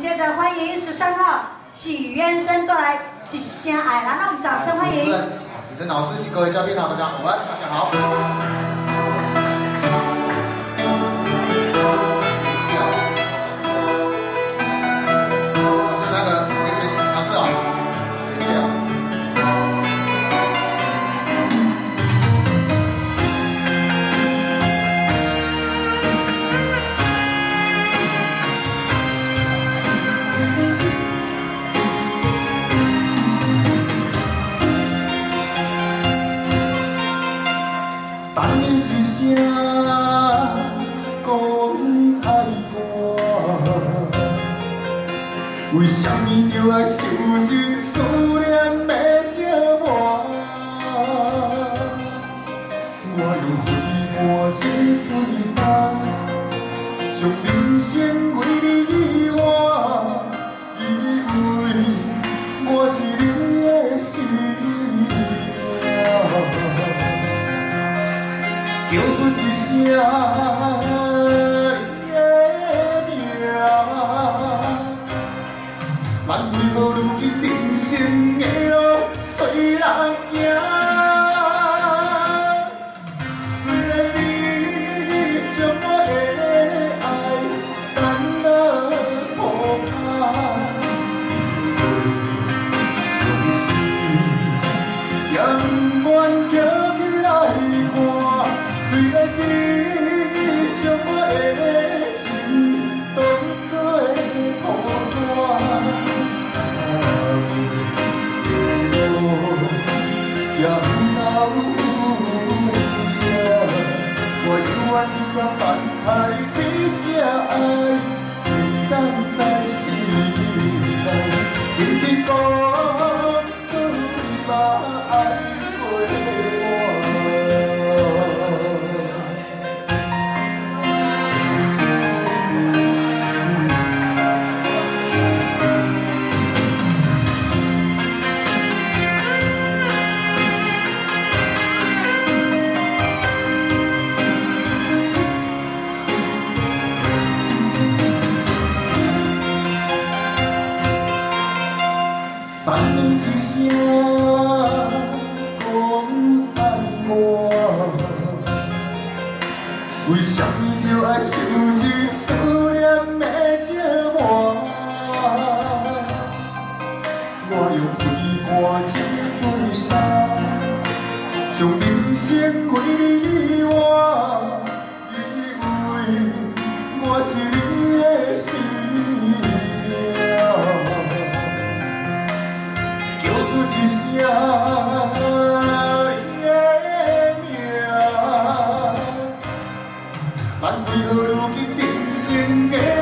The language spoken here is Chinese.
接着欢迎十三号许渊生过来一声爱，来，让我们掌声欢迎。主持人老师及各位嘉宾好，大家好，大家好。等一声讲爱我，为什么就爱受尽思念的折磨？我？用飞过这飞刀，将人生一声你的名，万为何如今人生的路随人行？永远不敢放开这些爱，平淡在心内，一直讲讲爱我，为什么就爱受尽思念的折磨？我用飞过这飞刀，将人生为你？遗忘，以为我是人